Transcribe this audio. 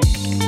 Bye.